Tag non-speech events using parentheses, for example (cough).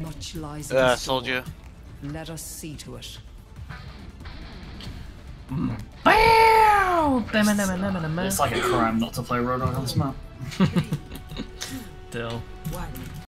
Much lies Uh, soldier. Let us see to it. Bow! It's like a crime not to play Roadhog on this map. (laughs) Dill.